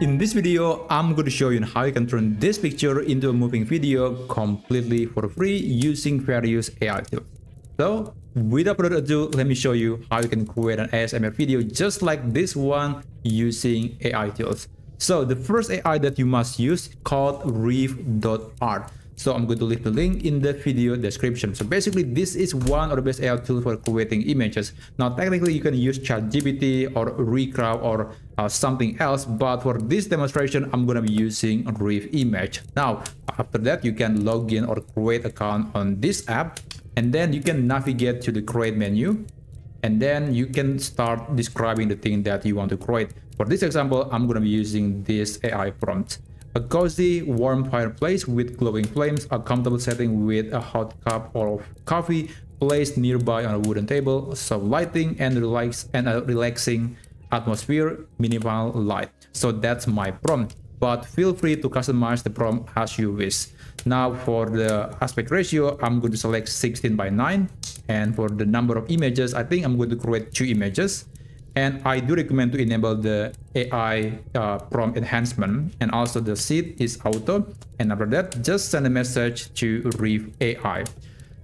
In this video, I'm going to show you how you can turn this picture into a moving video completely for free using various AI tools. So, without further ado, let me show you how you can create an ASMR video just like this one using AI tools. So, the first AI that you must use called Reve.art. So I'm going to leave the link in the video description. So basically, this is one of the best AI tools for creating images. Now, technically, you can use ChatGPT or Recraft or uh, something else. But for this demonstration, I'm going to be using Reve Image. Now, after that, you can log in or create account on this app. And then you can navigate to the create menu. And then you can start describing the thing that you want to create. For this example, I'm going to be using this AI prompt. A cozy, warm fireplace with glowing flames, a comfortable setting with a hot cup of coffee placed nearby on a wooden table, some lighting and relax and a relaxing atmosphere, minimal light. So that's my prompt. But feel free to customize the prompt as you wish. Now for the aspect ratio, I'm going to select 16 by 9. And for the number of images, I think I'm going to create two images and I do recommend to enable the AI uh, prompt enhancement and also the seed is auto. And after that just send a message to Reve AI.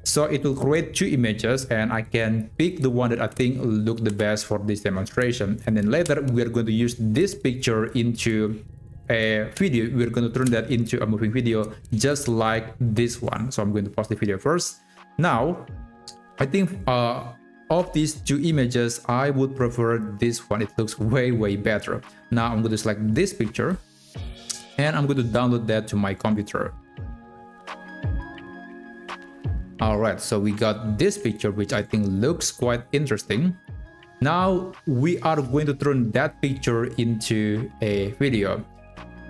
So it will create two images and I can pick the one that I think look the best for this demonstration. And then later we're going to use this picture into a video. We're going to turn that into a moving video just like this one. So i'm going to pause the video first. Now i think uh of these two images, I would prefer this one. It looks way, way better. Now I'm going to select this picture and I'm going to download that to my computer. Alright, so we got this picture, which I think looks quite interesting. Now we are going to turn that picture into a video.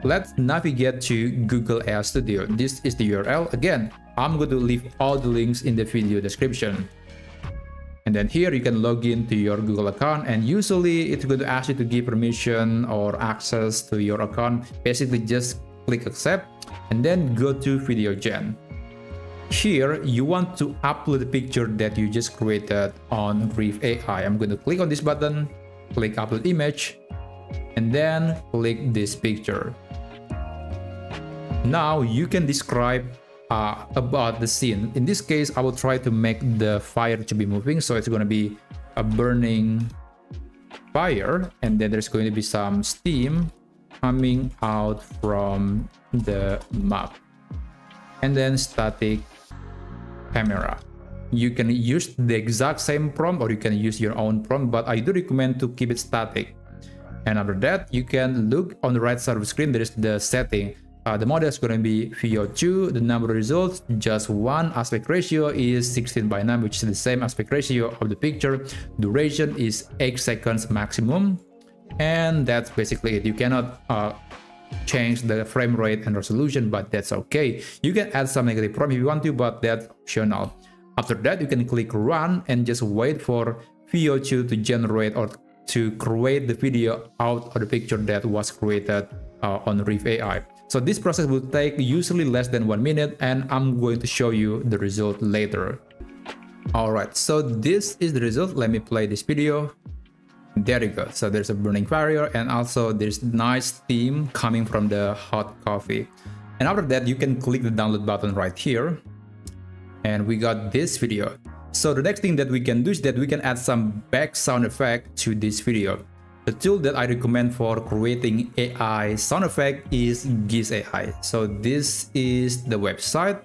Let's navigate to Google AI Studio. This is the URL. Again, I'm going to leave all the links in the video description. And then here you can log in to your Google account and usually it's going to ask you to give permission or access to your account. Basically just click accept and then go to video gen. Here you want to upload the picture that you just created on Reve AI. I'm going to click on this button, click upload image and then click this picture. Now you can describe uh, about the scene. In this case, I will try to make the fire to be moving. So it's going to be a burning fire and then there's going to be some steam coming out from the map. And then static camera. You can use the exact same prompt or you can use your own prompt but i do recommend to keep it static. And after that you can look on the right side of the screen. There is the setting uh, the model is going to be Veo 2, the number of results, just one aspect ratio is 16 by 9, which is the same aspect ratio of the picture. Duration is 8 seconds maximum. And that's basically it. You cannot uh, change the frame rate and resolution, but that's okay. You can add some negative prompt if you want to, but that's optional. After that, you can click run and just wait for Veo 2 to generate or to create the video out of the picture that was created uh, on Reve AI. So this process will take usually less than one minute and I'm going to show you the result later. Alright, so this is the result. Let me play this video. There you go. So there's a burning fire and also there's nice steam coming from the hot coffee. And after that, you can click the download button right here. And we got this video. So the next thing that we can do is that we can add some back sound effect to this video. The tool that I recommend for creating AI sound effect is Giz AI. So this is the website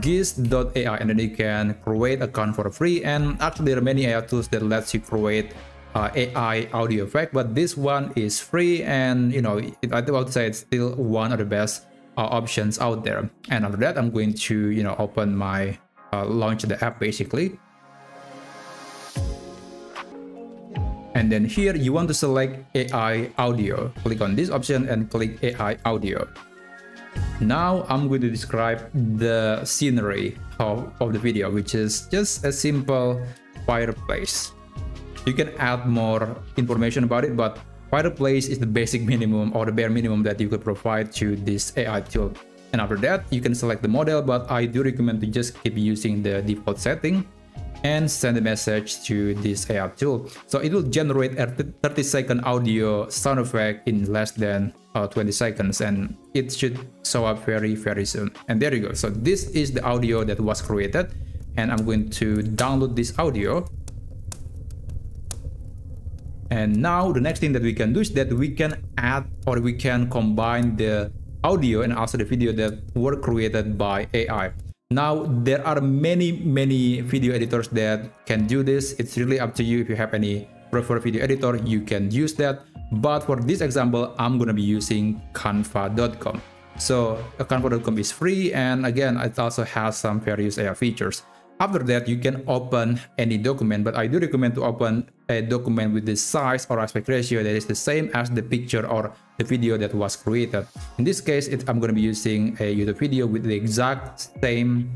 giz.ai and then you can create account for free. And actually there are many AI tools that lets you create uh, AI audio effect but this one is free. And you know it, I would say it's still one of the best uh, options out there. And after that I'm going to you know open my uh, launch the app basically And then here you want to select AI audio. Click on this option and click AI audio. Now I'm going to describe the scenery of, of the video, which is just a simple fireplace. You can add more information about it, but fireplace is the basic minimum or the bare minimum that you could provide to this AI tool. And after that, you can select the model, but I do recommend to just keep using the default setting and send a message to this AI tool. So it will generate a 30 second audio sound effect in less than uh, 20 seconds and it should show up very very soon. And there you go. So this is the audio that was created and I'm going to download this audio. And now the next thing that we can do is that we can add or we can combine the audio and also the video that were created by AI. Now, there are many, many video editors that can do this. It's really up to you. If you have any preferred video editor, you can use that. But for this example, I'm going to be using canva.com. So uh, canva.com is free and again, it also has some various AI features. After that, you can open any document, but I do recommend to open a document with the size or aspect ratio that is the same as the picture or the video that was created. In this case, it, I'm going to be using a YouTube video with the exact same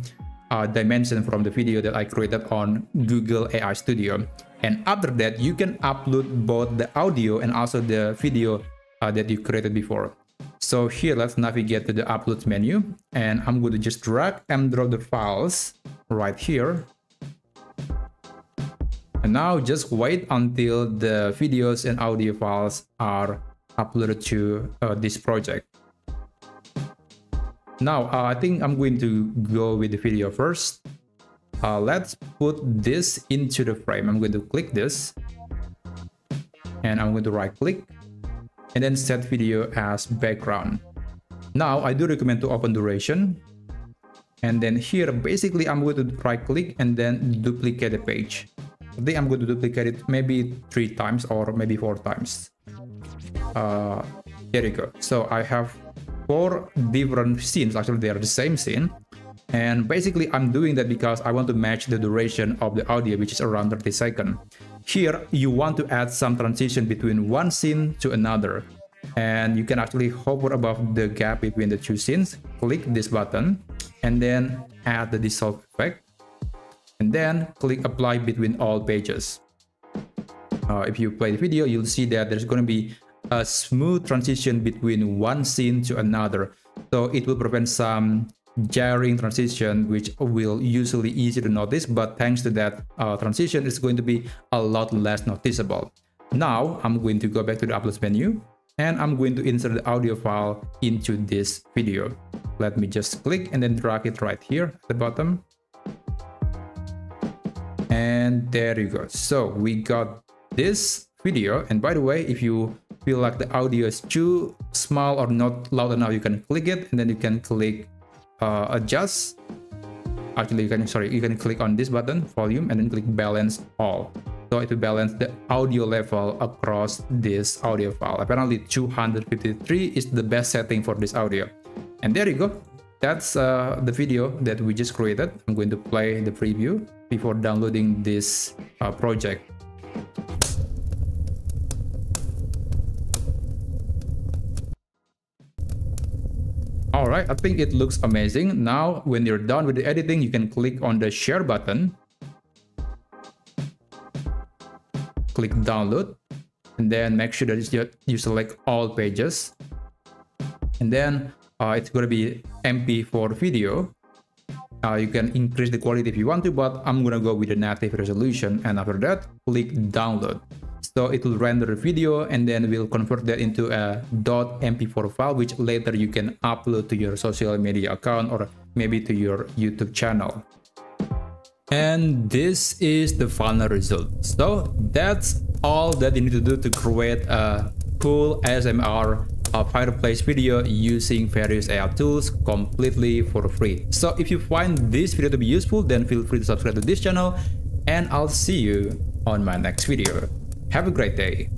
uh, dimension from the video that I created on Google AI Studio. And after that, you can upload both the audio and also the video uh, that you created before. So here, let's navigate to the upload menu and I'm going to just drag and drop the files right here. And now just wait until the videos and audio files are uploaded to uh, this project. Now, uh, I think I'm going to go with the video first. Uh, let's put this into the frame. I'm going to click this and I'm going to right click and then set video as background. Now, I do recommend to open duration. And then here, basically, I'm going to right click and then duplicate the page. Today, I'm going to duplicate it maybe three times or maybe four times. Uh, here you go. So I have four different scenes. Actually, they are the same scene. And basically, I'm doing that because I want to match the duration of the audio, which is around 30 seconds. Here, you want to add some transition between one scene to another. And you can actually hover above the gap between the two scenes, click this button, and then add the dissolve effect. And then click apply between all pages. Uh, if you play the video, you'll see that there's going to be a smooth transition between one scene to another. So it will prevent some jarring transition which will usually easy to notice but thanks to that uh, transition it's going to be a lot less noticeable now i'm going to go back to the upload menu and i'm going to insert the audio file into this video. Let me just click and then drag it right here at the bottom. And there you go. So we got this video. And by the way if you feel like the audio is too small or not loud enough you can click it and then you can click uh, adjust. Actually you can sorry you can click on this button volume and then click balance all so it balance the audio level across this audio file. Apparently 253 is the best setting for this audio. And there you go. That's uh, the video that we just created. I'm going to play the preview before downloading this uh, project. All right i think it looks amazing. Now when you're done with the editing you can click on the share button click download and then make sure that you select all pages. And then uh, it's going to be mp4 video. Uh, you can increase the quality if you want to but i'm gonna go with the native resolution and after that click download. So it will render the video and then we'll convert that into a .mp4 file which later you can upload to your social media account or maybe to your YouTube channel. And this is the final result. So that's all that you need to do to create a cool ASMR a fireplace video using various AI tools completely for free. So if you find this video to be useful, then feel free to subscribe to this channel and I'll see you on my next video. Have a great day.